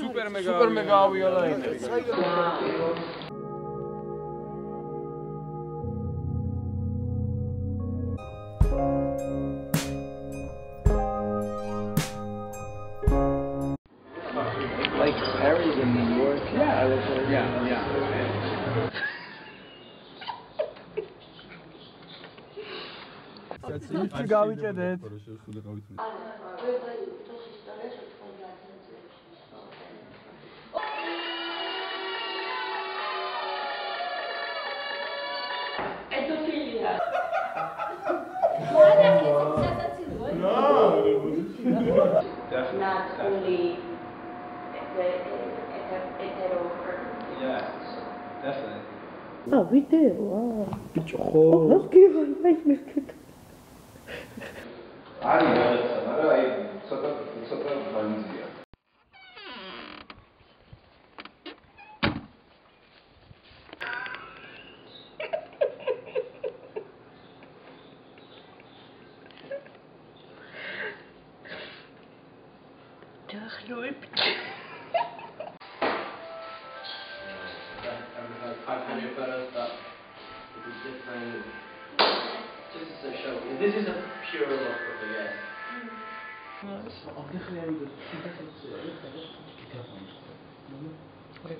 Super mega Super mega ujalajny. Like Perry's in New York. Yeah, I was like, Yeah, yeah. იქში გავიჭედეთ. პედოფილია. Not fully hetero. Yeah, definitely. Ah, video. Ah. Bicho. Oh, das geht. Ich bin gut. علي الثمرة أي بتصدر بتصدر منزلية داخل ويبكي Thank you. This is a pure love photo, yes. Oraya